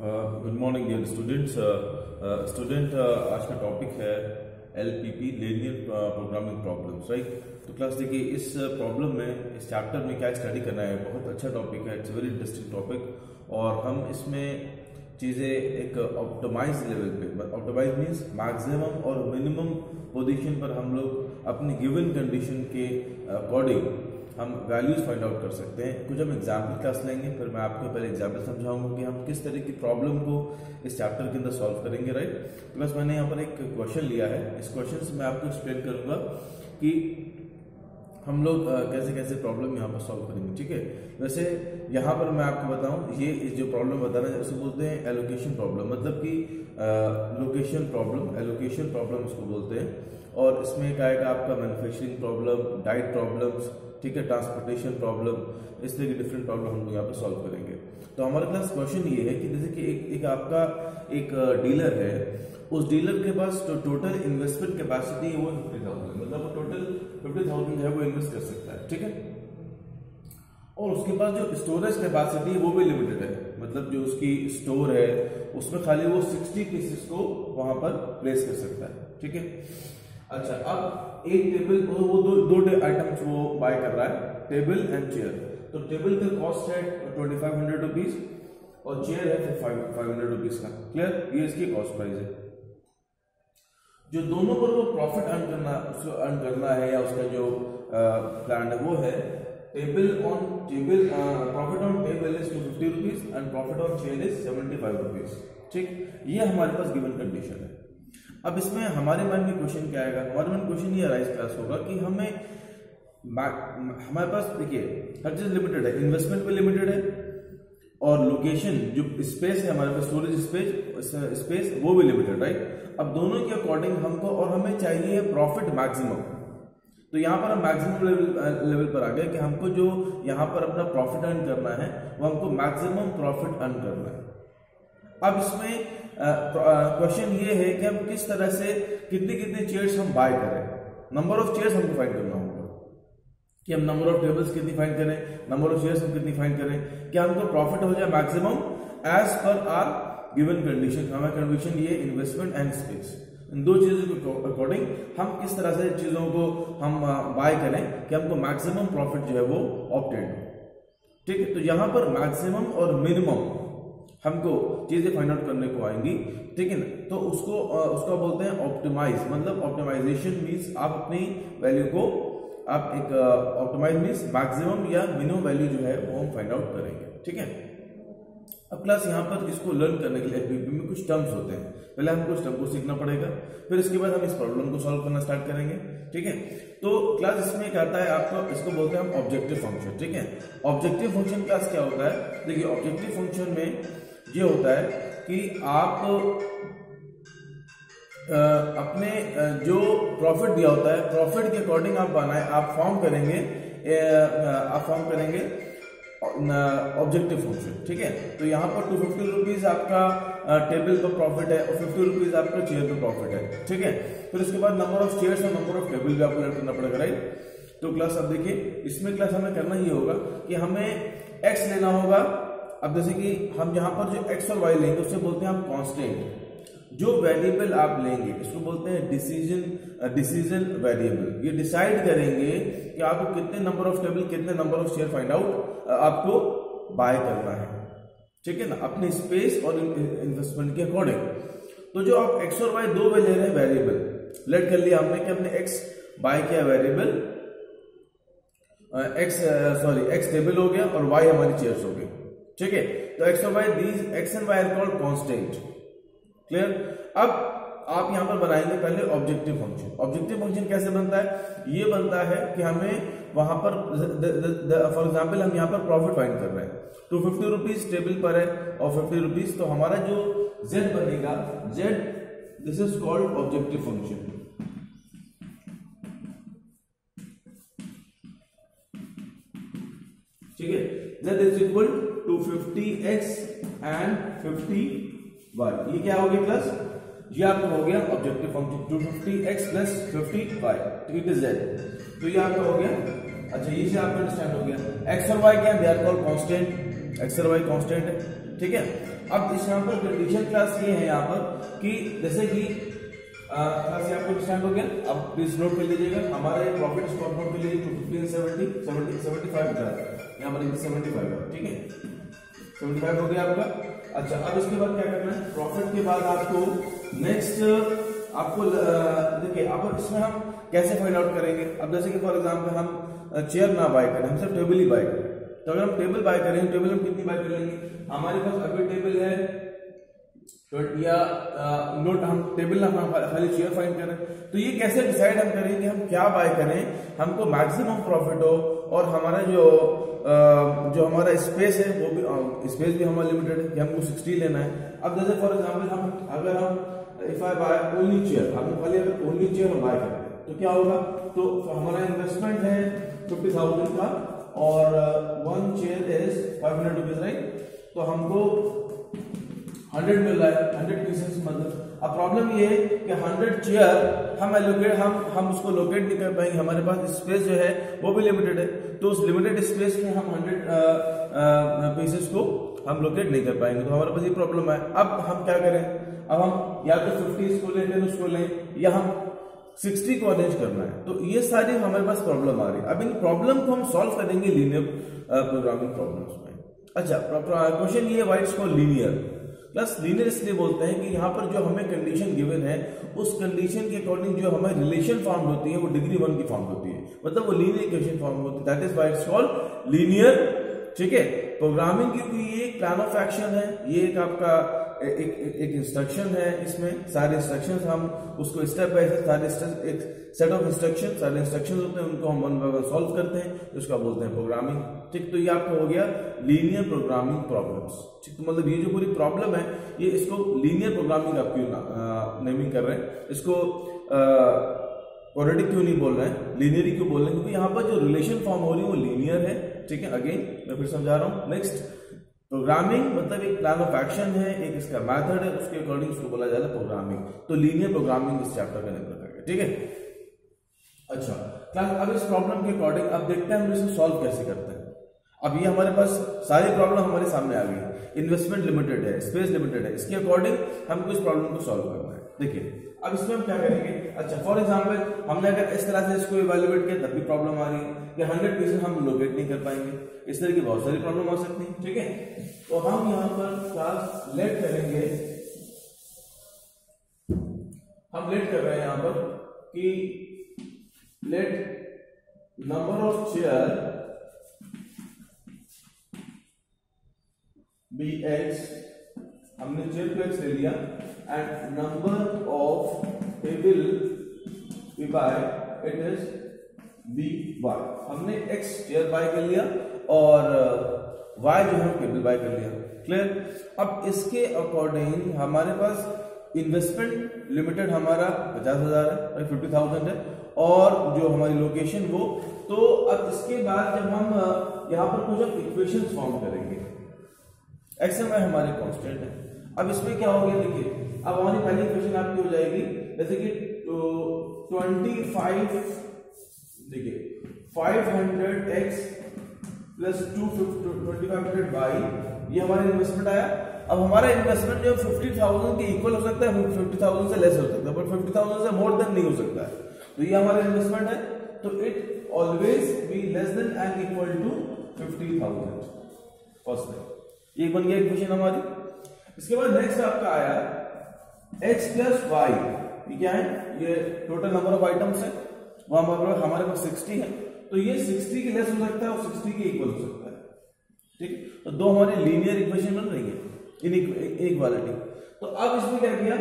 Good morning dear students student आज का topic है L P P linear programming problems right तो class देखिए, इस प्रॉब्लम में, इस चैप्टर में क्या स्टडी करना है? बहुत अच्छा टॉपिक है इट्स वेरी इंटरेस्टिंग टॉपिक और हम इसमें चीज़ें एक ऑप्टोमाइज लेवल पे ऑप्टोमाइज मीन्स मैक्सिमम और मिनिमम पोजीशन पर हम लोग अपनी गिवन कंडीशन के अकॉर्डिंग हम वैल्यूज़ फाइंड आउट कर सकते हैं। कुछ हम एग्ज़ाम्पल क्लास लेंगे, फिर मैं आपको पहले एग्ज़ाम्पल समझाऊँगा कि हम किस तरह की प्रॉब्लम को इस चैप्टर के अंदर सॉल्व करेंगे राइट प्लस मैंने यहाँ पर एक क्वेश्चन लिया है। इस क्वेश्चन से मैं आपको एक्सप्लेन करूँगा कि हम लोग कैसे कैसे प्रॉब्लम यहाँ पर सॉल्व करेंगे, ठीक है? वैसे यहाँ पर मैं आपको बताऊँ, ये जो प्रॉब्लम बताना है, उसे बोलते हैं एलोकेशन प्रॉब्लम मतलब कि लोकेशन प्रॉब्लम एलोकेशन प्रॉब्लम इसको बोलते हैं। और इसमें क्या आएगा आपका मैन्युफैक्चरिंग प्रॉब्लम डाइट प्रॉब्लम्स ठीक है ट्रांसपोर्टेशन प्रॉब्लम इस तरह की डिफरेंट प्रॉब्लम हम लोग यहाँ पर सॉल्व करेंगे। तो हमारे पास क्वेश्चन ये है कि जैसे कि एक एक आपका एक डीलर है, उस डीलर के पास टोटल इन्वेस्टमेंट कैपेसिटी वो फिफ्टी थाउज़ेंड फिफ्टी थाउज़ेंड है वो इन्वेस्ट कर सकता है, ठीक है? और उसके पास जो स्टोरेज कैपेसिटी है, वो भी लिमिटेड है। मतलब जो उसकी स्टोर है, उसमें खाली वो 60 पीसेस को वहाँ पर प्लेस कर सकता है, ठीक है? अच्छा अब एक टेबल वो दो दो आइटम्स वो बाय कर रहा है टेबल एंड चेयर तो टेबल का कॉस्ट है ट्वेंटी फाइव हंड्रेड रुपीज़ और चेयर है फाइव हंड्रेड रुपीज़ का। क्लियर ये इसकी कॉस्ट प्राइस है। जो दोनों पर वो प्रॉफिट अर्न करना, उसको अर्न करना है या उसका जो प्लान है, वो है table on table profit on table is two fifty rupees and profit on chair is seventy five rupees ठीक? ये हमारे पास गिवन कंडीशन है। अब इसमें हमारे मन में क्वेश्चन क्या आएगा? हमारे मन क्वेश्चन ये राइज क्लास होगा कि हमें हमारे पास देखिए, हर चीज़ लिमिटेड है इन्वेस्टमेंट भी लिमिटेड है और लोकेशन जो स्पेस है, हमारे पास स्टोरेज स्पेस स्पेस वो भी लिमिटेड राइट अब दोनों के अकॉर्डिंग हमको और हमें चाहिए प्रॉफिट मैक्सिमम तो यहाँ पर हम मैक्सिमम लेवल पर आ गए कि हमको जो यहाँ पर अपना प्रॉफिट अर्न करना है, वो हमको मैक्सिमम प्रॉफिट अर्न करना है। अब इसमें क्वेश्चन ये है कि हम किस तरह से कितने कितने चेयर्स हम बाय करें। नंबर ऑफ़ चेयर्स हमको फाइंड करना होगा। कि हम नंबर ऑफ़ टेबल्स कितनी फाइंड करें नंबर ऑफ़ चेयर्स हम कितनी फाइंड करें कि हमको प्रॉफिट हो जाए maximum as per our given condition हमारा कंडीशन ये इन्वेस्टमेंट एंड स्पेस इन दो चीज़ों के अकॉर्डिंग हम किस तरह से चीज़ों को हम बाय करें कि हमको मैक्सिमम प्रॉफिट जो है वो ऑप्टेड हो। ठीक है तो यहाँ पर मैक्सिमम और मिनिमम हमको चीज़ें फाइंड आउट करने को आएँगी। ठीक है ना? तो उसको उसका बोलते हैं ऑप्टिमाइज मतलब ऑप्टिमाइजेशन मीन्स आप अपनी वैल्यू को आप एक ऑप्टिमाइज मीन्स मैक्सिमम या मिनिमम वैल्यू जो है, वो हम फाइंड आउट करेंगे, ठीक है? अब प्लस यहाँ पर इसको लर्न करने के लिए एफबीपी में कुछ टर्म्स होते हैं। पहले हमको इस टर्म को सीखना पड़ेगा, फिर इसके बाद हम इस प्रॉब्लम को सॉल्व करना स्टार्ट करेंगे, ठीक है? तो क्लास इसमें क्या आता है, आपको इसको बोलते हैं हम ऑब्जेक्टिव फ़ंक्शन ठीक है? ऑब्जेक्टिव फ़ंक्शन क्लास क्या होता है? देखिए ऑब्जेक्टिव फ़ंक्शन में ये होता है कि आप अपने जो प्रॉफिट दिया होता है प्रॉफिट के अकॉर्डिंग आप बनाए, आप फॉर्म करेंगे आप फॉर्म करेंगे ऑब्जेक्टिव फ़ंक्शन ठीक है? तो यहाँ पर टू फिफ्टी रुपीज़ आपका टेबल पर प्रॉफिट है, और फिफ्टी रुपीज़ आपका चेयर पर प्रॉफिट है, ठीक है? फिर उसके बाद नंबर ऑफ़ चेयर्स और नंबर ऑफ़ टेबल भी आपको करना पड़ेगा राइट तो क्लास अब देखिए, इसमें क्लास हमें करना ये होगा कि हमें एक्स लेना होगा। अब जैसे कि हम यहाँ पर जो एक्स और वाई लेंगे, उससे बोलते हैं हम कांस्टेंट जो वेरिएबल आप लेंगे, इसको बोलते हैं डिसीज़न डिसीज़न वेरिएबल ये डिसाइड करेंगे कि आपको कितने नंबर ऑफ़ टेबल कितने number of chair find out आपको बाय करना है। ठीक है ना? अपने स्पेस और इन्वेस्टमेंट के अकॉर्डिंग तो जो आप एक्स और वाई दो वे ले रहे हैं वेरिएबल लेट कर लिया हमने कि हमने एक्स बाय किया variable X sorry X table हो गया और वाई हमारी चेयर्स हो गई। ठीक है? तो एक्स और Y these X and Y are called constant clear अब आप यहाँ पर बनाएँगे पहले ऑब्जेक्टिव फ़ंक्शन ऑब्जेक्टिव फ़ंक्शन कैसे बनता है? ये बनता है कि हमें वहाँ पर फॉर एग्जांपल हम यहाँ पर प्रॉफिट फाइंड कर रहे हैं। टू फिफ्टी रुपीज़ टेबल पर है और फिफ्टी रुपीज़ तो हमारा जो जेड बनेगा Z this is called objective function ठीक है? Z is equal to fifty X and fifty Y. ये क्या हो गया प्लस ये आपका हो गया objective function two fifty X plus fifty Y तो इट इज़ जेड तो ये आपका हो गया। अच्छा ये से आपका अंडरस्टैंड हो गया। एक्स और वाई क्या? कॉल्ड कांस्टेंट एक्स और वाई कांस्टेंट है। ठीक है? अब इस यहाँ पर कंडीशन क्लास ये है यहाँ पर कि जैसे कि क्लास आपको स्टैंड हो गया। अब प्लीज़ नोट कर लीजिएगा, हमारे प्रॉफिट स्टॉक नोट के लिए two fifteen seventy seventy seventy five यहाँ पर सेवेंटी फाइव ठीक है? सेवेंटी फाइव हो गया आपका। अच्छा अब इसके बाद क्या करना है? प्रॉफिट के बाद आपको नेक्स्ट आपको देखिए, अब इसमें हम कैसे फाइंड आउट करेंगे? अब जैसे कि फॉर एग्ज़ाम्पल हम चेयर ना बाय करें, हम सिर्फ़ टेबल ही बाय करें। तो अगर हम टेबल बाय करें टेबल हम कितनी बाय कर लेंगे? हमारे पास अभी टेबल है तो या नोट हम टेबल हम खाली चेयर फाइंड करें। तो ये कैसे डिसाइड हम करें कि हम क्या बाय करें? हमको मैक्सिमम प्रॉफिट हो और हमारा जो जो हमारा स्पेस है, वो भी स्पेस भी हमारा लिमिटेड है हमको 60 लेना है। अब जैसे फॉर एग्जांपल हम, अगर हम if I buy only chair हम खाली अगर ओनली चेयर हम बाय करते हैं तो क्या होगा? तो हमारा इन्वेस्टमेंट है फिफ्टी थाउज़ेंड का, और one chair is five hundred rupees right तो हमको हंड्रेड मिल रहा है हंड्रेड पीसेस मतलब अब प्रॉब्लम ये है कि हंड्रेड चेयर हम एलोकेट हम हम उसको लोकेट नहीं कर पाएँगे। हमारे पास स्पेस जो है, वो भी लिमिटेड है। तो उस लिमिटेड स्पेस में हम हंड्रेड पीसेस को हम लोकेट नहीं कर पाएँगे। तो हमारे पास ये प्रॉब्लम है अब हम क्या करें? अब हम या तो फिफ्टी इसको लें टेन उसको लें, या हम सिक्सटी को अरेंज करना है। तो ये सारी हमारे पास प्रॉब्लम आ रही है। अब इन प्रॉब्लम को हम सॉल्व करेंगे लीनियर प्रोग्रामिंग प्रॉब्लम्स में। अच्छा क्वेश्चन ये वाइट को लीनियर प्लस लीनियर इसलिए बोलते हैं कि यहाँ पर जो हमें कंडीशन गिवन है, उस कंडीशन के अकॉर्डिंग जो हमें रिलेशन फॉर्म होती है, वो डिग्री वन की फॉर्म होती है। मतलब वो लीनियर इक्वेशन फॉर्म होती है। That is why it's called linear ठीक है? प्रोग्रामिंग क्योंकि ये एक प्लान ऑफ़ एक्शन है ये एक आपका एक एक, इंस्ट्रक्शन है इसमें। सारे इंस्ट्रक्शन हम उसको स्टेप बाय स्टेप सारे एक सेट ऑफ़ इंस्ट्रक्शन सारे इंस्ट्रक्शन होते हैं उनको हम वन बाय वन सॉल्व करते हैं तो उसका बोलते हैं प्रोग्रामिंग ठीक तो ये आपका हो गया लीनियर प्रोग्रामिंग प्रॉब्लम्स ठीक तो मतलब ये जो पूरी प्रॉब्लम है ये इसको लीनियर प्रोग्रामिंग आप क्यों नेमिंग कर रहे हैं? इसको क्वाड्रेटिक क्यों नहीं बोल रहे हैं? लीनियर क्यों बोल रहे हैं? क्योंकि यहाँ पर जो रिलेशन फॉर्म हो रही है वो लीनियर है। ठीक है अगेन मैं फिर समझा रहा हूँ। नेक्स्ट प्रोग्रामिंग मतलब एक प्लान ऑफ़ एक्शन है, एक इसका मेथड है, उसके अकॉर्डिंग उसको बोला जाता है प्रोग्रामिंग तो लीनियर प्रोग्रामिंग इस चैप्टर का निर्भर करेगा ठीक है? अच्छा क्लास अब इस प्रॉब्लम के अकॉर्डिंग अब देखते हैं हम इसे सॉल्व कैसे करते हैं। अब ये हमारे पास सारी प्रॉब्लम हमारे सामने आ गई है। इन्वेस्टमेंट लिमिटेड है स्पेस लिमिटेड है। इसके अकॉर्डिंग हमको इस प्रॉब्लम को सॉल्व करना है। देखिए, अब इसमें हम क्या करेंगे? अच्छा फॉर एग्ज़ाम्पल हमने अगर इस तरह से इसको इवेल्युएट किया, तब भी प्रॉब्लम आ रही है। हंड्रेड पीसेस हम लोकेट नहीं कर पाएँगे, इस तरह की बहुत सारी प्रॉब्लम आ सकती है, ठीक है? तो हम यहाँ पर क्लास लेट करेंगे। हम लेट कर रहे हैं यहाँ पर कि let number of chair be X हमने चेयर को एक्स ले लिया and number of table be by it is be Y हमने एक्स चेयर बाय कर लिया और वाई जो है टेबल बाय कर लिया। क्लियर अब इसके अकॉर्डिंग हमारे पास इन्वेस्टमेंट लिमिटेड हमारा पचास हज़ार है फिफ्टी थाउज़ेंड है। और जो हमारी लोकेशन वो तो अब इसके बाद जब हम यहाँ पर कुछ अब इक्वेशन फॉर्म करेंगे। एक्स एम आई हमारे कॉन्स्टेंट है। अब इसमें क्या हो गया देखिए अब हमारी पहली क्वेश्चन आपकी हो जाएगी। जैसे कि ट्वेंटी फाइव देखिए five hundred X plus two twenty five hundred Y ये हमारा इन्वेस्टमेंट आया। अब हमारा इन्वेस्टमेंट जो फिफ्टी थाउज़ेंड के इक्वल हो सकता है फिफ्टी थाउज़ेंड से लेस हो सकता है बट फिफ्टी थाउज़ेंड से मोर देन नहीं हो सकता है। तो ये हमारा इन्वेस्टमेंट है। तो it always be less than and equal to fifty thousand first ये बन गया इक्वेशन हमारी। इसके बाद नेक्स्ट आपका आया। एक्स प्लस वाई ये क्या है? ये टोटल नंबर ऑफ़ आइटम्स है। वो हमारे हमारे पास सिक्सटी है। तो ये सिक्सटी के लेस हो सकता है और सिक्सटी के इक्वल हो सकता है। ठीक? तो दो हमारे लीनियर इक्वेशन बन रही है। इन इक्वालिटी तो अब इसमें क्या किया?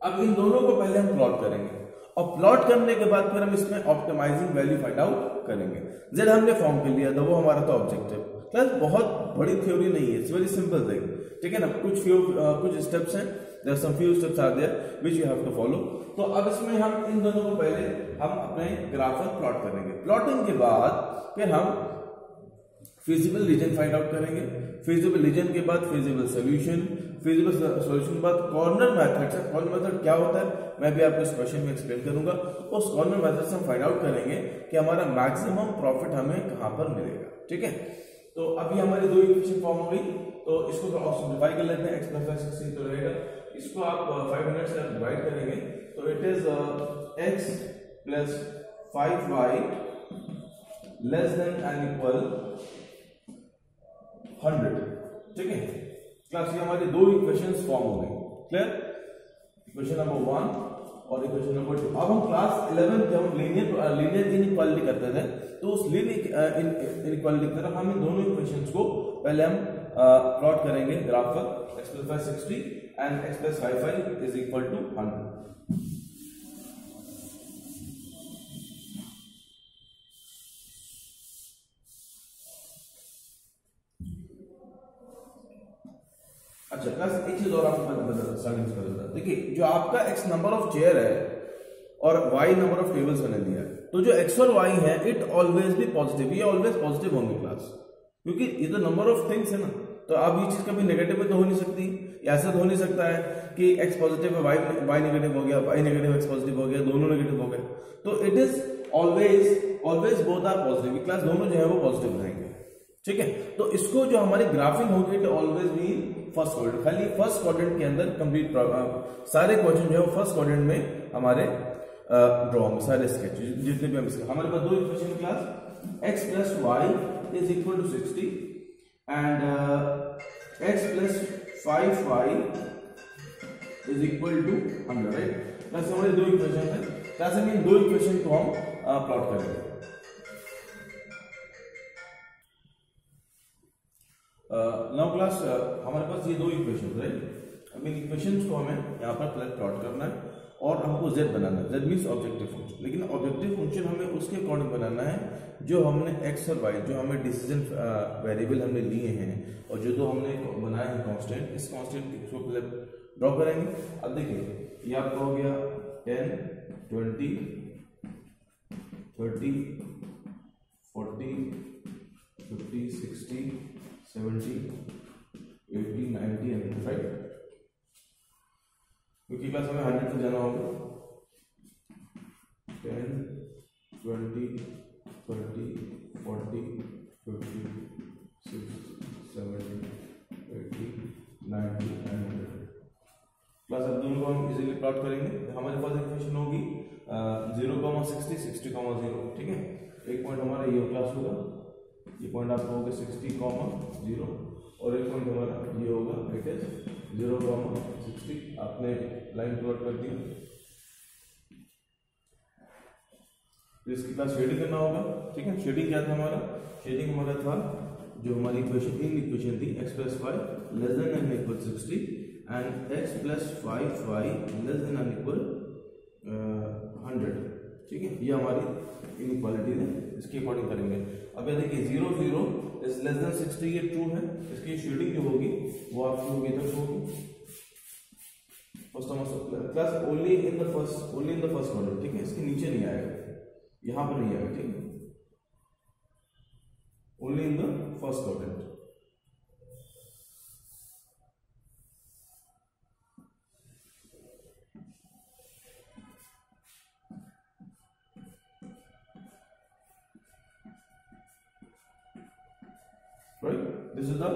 अब इन दोनों को पहले हम प्लॉट करेंगे। और प्लॉट करने के बाद फिर हम इसमें ऑप्टिमाइजिंग वैल्यू फाइंड आउट करेंगे। जेड हमने फॉर्म कर लिया था वो हमारा तो ऑब्जेक्टिव प्लस बहुत बड़ी थ्योरी नहीं है इट्स वेरी सिंपल थिंग ठीक है ना? कुछ फ्यू कुछ स्टेप्स हैं। There some few steps are there which you have to follow तो अब इसमें हम इन दोनों को पहले हम अपने ग्राफ पर प्लॉट करेंगे। प्लॉटिंग के बाद फिर हम फिजिबल रीजन फाइंड आउट करेंगे। फिजिबल रीजन के बाद फिजिबल सोल्यूशन फिजिबल सोल्यूशन के बाद कॉर्नर मेथड से कॉर्नर मेथड क्या होता है? मैं भी आपको इस क्वेश्चन में एक्सप्लेन करूँगा। उस कॉर्नर मेथड से हम फाइंड आउट करेंगे कि हमारा मैक्सिमम प्रॉफिट हमें कहाँ पर मिलेगा। ठीक है? तो अभी हमारी दो इक्वेशन फॉर्म हो गई। तो इसको थोड़ा सिंप्लीफाई कर लेते हैं। एक्स प्लस सिक्सटीन तो रहेगा। इसको आप फाइव हंड्रेड से डिवाइड करेंगे तो it is x plus five y less than and equal hundred ठीक है? क्लास ये हमारे दो इक्वेशंस फॉर्म हो गए। क्लियर इक्वेशन नंबर वन और इक्वेशन नंबर टू अब हम क्लास इलेवन जब हम लीनियर लीनियर इनइक्वालिटी करते थे तो उस लीनियर इनइक्वालिटी की तरफ़ हम इन दोनों इक्वेशंस को पहले हम प्लॉट करेंगे ग्राफ पर x plus five sixty x plus five five is equal to hundred अच्छा प्लस एक चीज़ और आपको देखिए, जो आपका एक्स नंबर ऑफ़ चेयर है और वाई नंबर ऑफ़ टेबल्स मैंने दिया है तो जो एक्स और वाई है इट ऑलवेज भी पॉजिटिव ये ऑलवेज पॉजिटिव होंगे क्लास क्योंकि ये तो नंबर ऑफ़ थिंग्स है ना तो अब ये चीज़ कभी नेगेटिव में तो हो नहीं सकती। ऐसा तो हो नहीं सकता है कि एक्स पॉजिटिव है वाई वाई नेगेटिव हो गया वाई नेगेटिव एक्स पॉजिटिव हो गया, दोनों नेगेटिव हो गए। तो it is always always both are positive class दोनों जो है वो पॉजिटिव रहेंगे। ठीक है? तो इसको जो हमारी ग्राफिंग होगी इट ऑलवेज भी फ़र्स्ट क्वाड्रेंट खाली फ़र्स्ट क्वाड्रेंट के अंदर कंप्लीट सारे क्वेश्चन जो है फ़र्स्ट क्वाड्रेंट में हमारे ड्रॉ सारे स्केच जितने भी हम इसके, हमारे पास दो equation class x plus y is equal to sixty and x plus five five is equal to hundred right plus समझ दो इक्वेशन है प्लस मीन दो इक्वेशन को हम प्लॉट करेंगे। नौ क्लास हमारे पास ये दो equation right I mean equation को हमें यहाँ पर प्लॉट करना है। और हमको z बनाना है। Z मीन्स ऑब्जेक्टिव फ़ंक्शन लेकिन ऑब्जेक्टिव फ़ंक्शन हमें उसके अकॉर्डिंग बनाना है, जो हमने x और y, जो हमें डिसीज़न वेरिएबल हमने लिए हैं और जो तो हमने बनाए हैं कांस्टेंट इस कांस्टेंट को ड्रॉ करेंगे। अब देखिए, ये आपका हो गया ten twenty thirty forty fifty sixty seventy eighty ninety hundred right क्योंकि क्लास हमें हंड्रेड तक जाना होगा। Ten, twenty, thirty, forty, fifty six seventy, eighty ninety hundred. Class अब दोनों को हम इजीली प्लॉट करेंगे। हमारे पास इक्वेशन होगी zero comma sixty sixty comma zero ठीक है? एक पॉइंट हमारा ये क्लास होगा। ये पॉइंट आपका होगा सिक्सटी कॉमा ज़ीरो और एक पॉइंट हमारा ये होगा it is zero comma sixty आपने लाइन प्लॉट कर दिया तो इसके पास शेडिंग करना होगा, ठीक है? शेडिंग क्या था हमारा? शेडिंग हमारा था जो हमारी इक्वेशन इन इक्वेशन थी x plus five less than and equal sixty and x plus five y less than and equal hundred ठीक है? ये हमारी इनक्वालिटी है, इसके अकॉर्डिंग करेंगे। अब ये देखिए zero zero is less than sixty ये ट्रू है। इसकी शेडिंग जो होगी, वो आपकी होगी, इधर होगी। First plus only in the first only in the first model ठीक है? इसके नीचे नहीं आएगा। यहाँ पर नहीं आएगा, ठीक है? Only in the first order this is the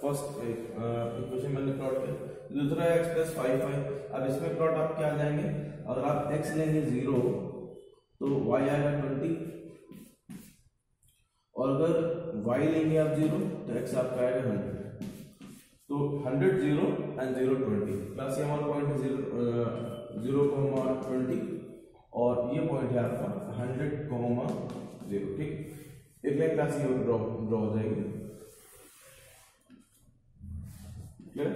first equation मैंने प्लॉट किया। दूसरा एक्स प्लस फाइव फाइव अब इसमें प्लॉट आप क्या जाएँगे? अगर आप एक्स लेंगे ज़ीरो तो वाई आएगा ट्वेंटी और अगर वाई लेंगे आप ज़ीरो तो एक्स आपका आएगा हंड्रेड तो hundred zero and zero twenty plus ये हमारा पॉइंट है ज़ीरो ज़ीरो कोमा ट्वेंटी और ये पॉइंट है आपका हंड्रेड कोमा ज़ीरो ठीक? एक लाइन क्लास ये ड्रॉ ड्रॉ हो जाएगी। क्लियर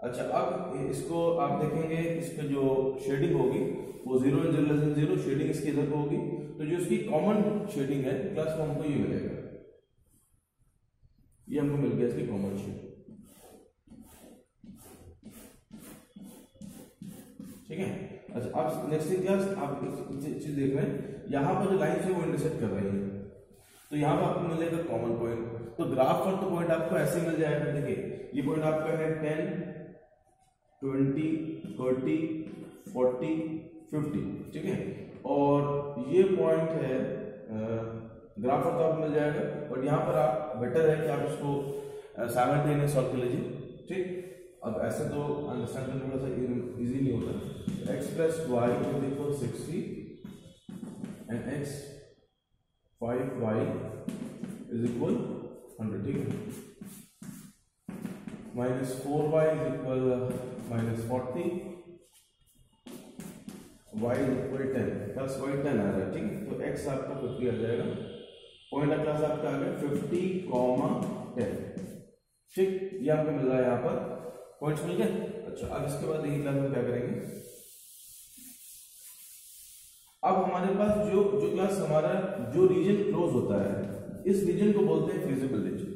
अच्छा अब इसको आप देखेंगे, इसका जो शेडिंग होगी, वो ज़ीरो ज़ीरो ज़ीरो शेडिंग इसकी इधर होगी। तो जो इसकी कॉमन शेडिंग है क्लास को हमको ये मिलेगा। ये हमको मिल गया इसकी कॉमन शेड ठीक है? अच्छा अब नेक्स्ट क्लास आप चीज़ देख रहे हैं। यहाँ पर जो लाइन है, वो इंटरसेक्ट कर रही है। तो यहाँ पर आपको मिलेगा कॉमन पॉइंट तो ग्राफ पर तो पॉइंट आपको ऐसे मिल जाएगा, देखिए। ये पॉइंट आपका है ten twenty thirty forty fifty ठीक है? और ये पॉइंट है ग्राफ पर तो आपको मिल जाएगा बट यहाँ पर आप बेटर है कि आप इसको साइमल्टेनियस सॉल्व कर लीजिए। ठीक? अब ऐसे तो अंडरस्टैंड करना थोड़ा सा इजी नहीं होता। X plus y is equal sixty and x five y is equal hundred ठीक है? Minus four y is equal minus forty y equal ten plus y ten आ रहा है, ठीक है? तो एक्स आपका फिफ्टी आ जाएगा। पॉइंट ऑफ़ क्लास आपका आ गया फिफ्टी कॉमा टेन ठीक? ये आपको मिल रहा है यहाँ पर। पॉइंट्स मिल गए? अच्छा अब इसके बाद यही क्लास में क्या करेंगे? अब हमारे पास जो जो क्लास हमारा, जो रीजन क्लोज होता है, इस रीजन को बोलते हैं फिजिबल रीजन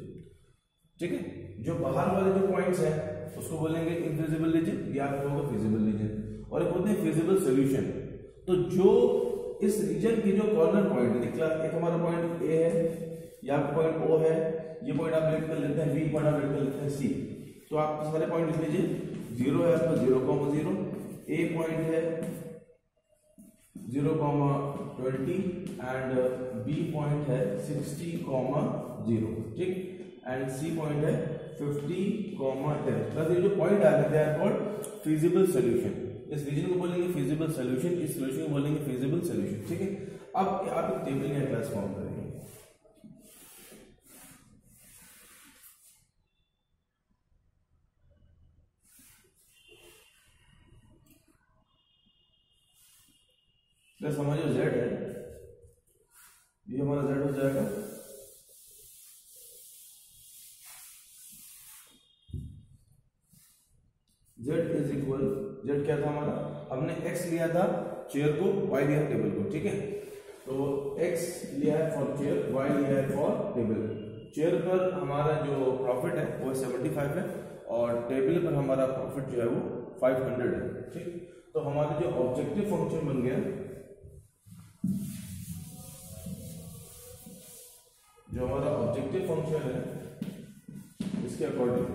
ठीक है? जो बाहर वाले जो पॉइंट्स हैं, उसको बोलेंगे इनफिजिबल रीजन या आपको होगा फिजिबल रीजन और एक होते हैं फिजिबल सोल्यूशन तो जो इस रीजन की जो कॉर्नर पॉइंट एक हमारा पॉइंट ए है, या पॉइंट ओ है, ये पॉइंट आप लेट कर लेते हैं बी पॉइंट आप लेट कर लेते हैं सी तो आप सारे पॉइंट लिख लीजिए. ज़ीरो है आपका zero comma zero A point है zero comma twenty and B point है सिक्सटी कॉमा ज़ीरो ठीक? एंड सी पॉइंट है फिफ्टी कॉमा टेन जो पॉइंट आ गए हैं फिजिबल सोल्यूशन ठीक है? अब आप एक टेबल या क्लास फॉर्म करेंगे। प्लस जेड है, ये हमारा जेड हो जाएगा। जेड इज़ इक्वल जेड क्या था हमारा? हमने एक्स लिया था चेयर को वाई लिया टेबल को, ठीक है? तो एक्स लिया है फॉर चेयर वाई लिया है फॉर टेबल चेयर पर हमारा जो प्रॉफिट है, वो सेवेंटी फाइव है और टेबल पर हमारा प्रॉफिट जो है वो फाइव हंड्रेड है, ठीक? तो हमारा जो ऑब्जेक्टिव फ़ंक्शन बन गया, जो हमारा ऑब्जेक्टिव फ़ंक्शन है, इसके अकॉर्डिंग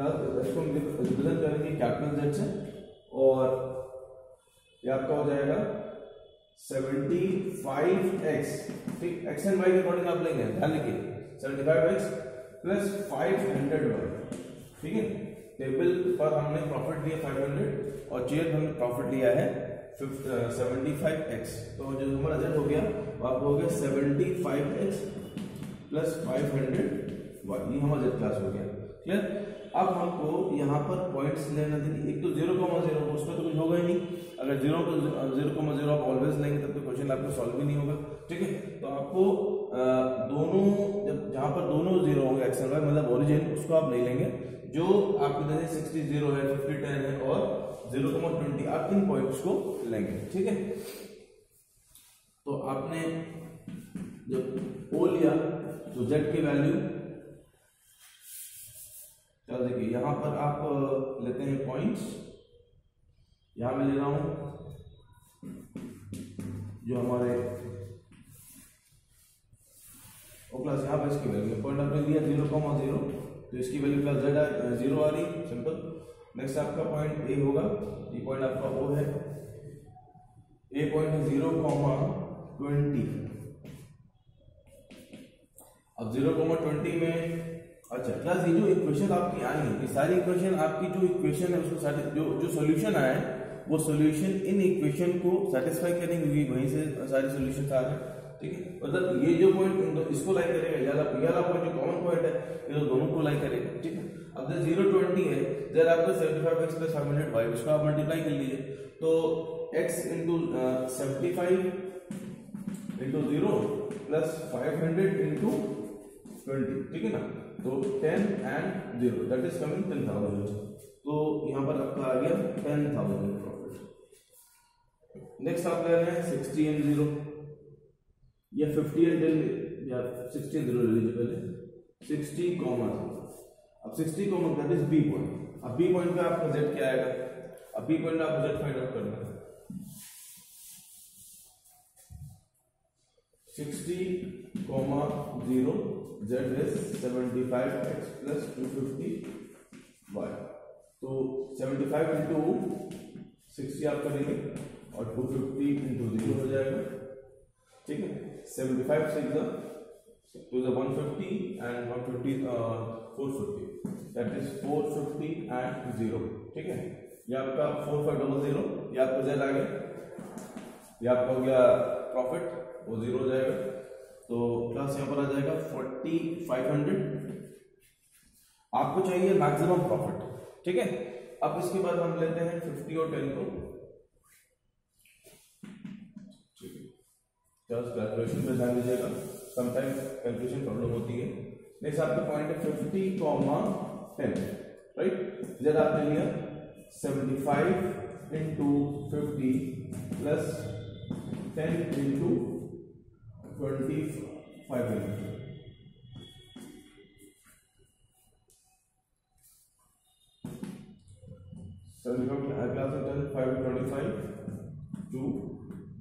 इसको रिप्रेजेंट करेंगे कैपिटल जेड से और ये आपका हो जाएगा 75x ठीक, x एंड y के अकॉर्डिंग आप लेंगे, ध्यान रखिए। 75x प्लस 500y ठीक है? टेबल पर हमने प्रॉफिट लिया 500 और चेयर हमने प्रॉफिट लिया है सेवेंटी फाइव एक्स तो जो हमारा जेड हो गया, वो आपको हो गया seventy five x plus five hundred y ये हमारा जेड क्लास हो गया। क्लियर अब हमको यहाँ पर पॉइंट्स लेना देखिए एक तो ज़ीरो कॉमा ज़ीरो उसमें तो कुछ होगा ही नहीं। अगर ज़ीरो को ज़ीरो कॉमा ज़ीरो आप ऑलवेज लेंगे, तब तो क्वेश्चन आपको सॉल्व भी नहीं होगा, ठीक है? तो आपको दोनों, जब जहाँ पर दोनों ज़ीरो होंगे एक्स एंड वाई मतलब ओरिजिन उसको आप नहीं लेंगे। जो आपके जैसे सिक्सटी ज़ीरो है फिफ्टी टेन है, और ज़ीरो कॉमा ट्वेंटी आप इन पॉइंट्स को लेंगे, ठीक है? तो आपने जब ओ लिया तो जेड की वैल्यू चलो देखिए, यहाँ पर आप लेते हैं पॉइंट्स यहाँ मैं ले रहा हूँ जो हमारे ओ प्लस यहाँ पर इसकी वैल्यू पॉइंट आपने लिया ज़ीरो कॉमा ज़ीरो तो इसकी वैल्यू प्लस जेड ज़ीरो आ रही सिंपल नेक्स्ट आपका पॉइंट ए होगा, ये पॉइंट आपका ओ है। ए पॉइंट है ज़ीरो कॉमा ट्वेंटी अब ज़ीरो कॉमा ट्वेंटी में अच्छा प्लस ये जो इक्वेशन आपकी आई है, ये सारी इक्वेशन आपकी जो इक्वेशन है, उसको जो जो सॉल्यूशन आया है, वो सॉल्यूशन इन इक्वेशन को सेटिस्फाई करेंगे, क्योंकि वहीं से सारे सॉल्यूशन आ गए। ठीक है? मतलब ये जो पॉइंट इसको लाइक करेगा यार वाला पॉइंट जो कॉमन पॉइंट है, ये तो दोनों को लाइक करेगा। ठीक है? अब जब ज़ीरो ट्वेंटी है, जब आपका seventy five x plus five hundred y उसको आप मल्टीप्लाई कर लीजिए तो x into seventy five into zero plus five hundred into twenty ठीक है ना? तो ten and zero that is coming ten thousand तो यहाँ पर आपका आ गया टेन थाउज़ेंड प्रॉफिट नेक्स्ट आप ले रहे हैं सिक्सटी एंड ज़ीरो या फिफ्टी एंड टेन या सिक्सटी ज़ीरो ले लीजिए पहले. सिक्सटी कॉमा अब sixty comma that is B point अब बी पॉइंट पे आपका जेड क्या आएगा? अब बी पॉइंट आप जेड फाइंड आउट करना है. Sixty comma zero z is 75x plus 250 y. तो 75 इंटू सिक्सटी आप करेंगे और 250 इंटू ज़ीरो हो जाएगा। ठीक है? 75 से to the 150 and 150 uh, 450 that is 450 and 0 ठीक है? ये आपका 4500 ये आपको जेड आ गया। ये आपका हो गया प्रॉफिट वो ज़ीरो हो जाएगा। तो प्लस यहाँ पर आ जाएगा 4500 आपको चाहिए मैक्सिमम प्रॉफिट ठीक है? अब इसके बाद हम लेते हैं 50 और 10 को। कैलकुलेशन पे ध्यान दीजिएगा। समटाइम कैलकुलेशन प्रॉब्लम होती है। नेक्स्ट आपका पॉइंट है fifty comma ten right z आपने लिया seventy five into fifty plus ten into twenty five seventy five class में five twenty five two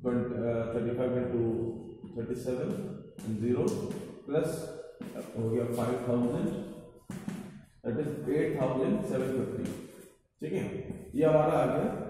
thirty 35 into 37 and 0 plus हो गया 5000 that is 8750 ठीक है? ये हमारा आ गया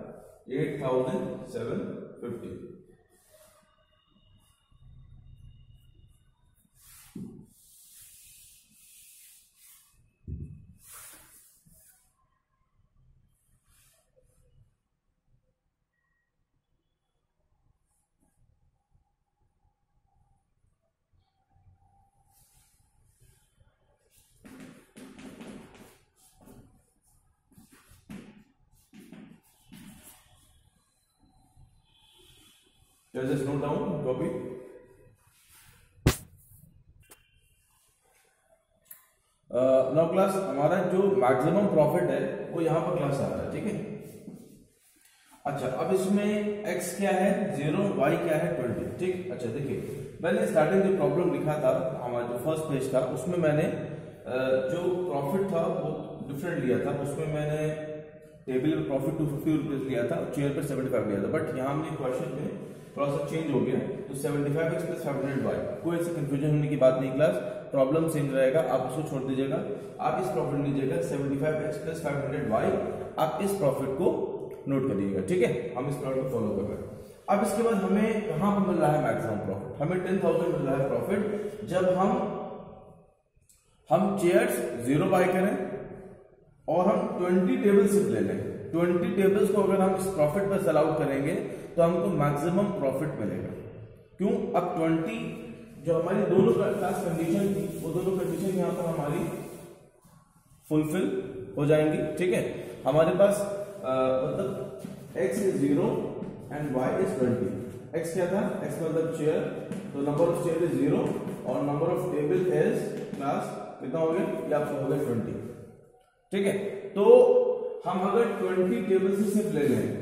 8750 just note down copy now class हमारा जो मैक्सिमम प्रॉफिट है, वो यहाँ पर क्लास आ रहा है, ठीक है? अच्छा अब इसमें x क्या है? ज़ीरो y क्या है? ट्वेंटी ठीक? अच्छा देखिए मैंने स्टार्टिंग जो प्रॉब्लम लिखा था, हमारा जो फ़र्स्ट पेज था, उसमें मैंने जो प्रॉफिट था, वो डिफरेंट लिया था। उसमें मैंने टेबल पर प्रॉफिट टू फिफ्टी रुपीज़ लिया था चेयर पर सेवेंटी फाइव लिया था। बट यहाँ हमने क्वेश्चन में थोड़ा सा चेंज हो गया तो 75 five x plus five hundred y कोई ऐसे कंफ्यूजन होने की बात नहीं क्लास प्रॉब्लम सेम रहेगा, आप उसको छोड़ दीजिएगा. आप इस प्रॉफिट लीजिएगा 75 five x plus five hundred y आप इस प्रॉफिट को नोट करिएगा ठीक है? हम इस प्रॉफिट को फॉलो कर रहे हैं। अब इसके बाद हमें कहाँ पर मिल रहा है मैक्सिमम प्रॉफिट हमें टेन थाउज़ेंड मिल रहा है प्रॉफिट जब हम हम चेयर्स ज़ीरो बाय करें और हम ट्वेंटी टेबल सिर्फ़ ले लें ट्वेंटी टेबल्स को अगर हम इस प्रॉफिट पर सेल आउट करेंगे तो हमको मैक्सिमम प्रॉफिट मिलेगा। क्यों? अब ट्वेंटी जो हमारी दोनों क्लास कंडीशन थी, वो दोनों कंडीशन यहाँ पर हमारी फुलफिल हो जाएँगी, ठीक है? हमारे पास मतलब x is zero and y is twenty x क्या था? एक्स मतलब चेयर तो number of chair is zero और number of table is class कितना हो गया? या आपका हो गया ट्वेंटी ठीक है? तो हम अगर ट्वेंटी टेबल से सिर्फ़ ले लें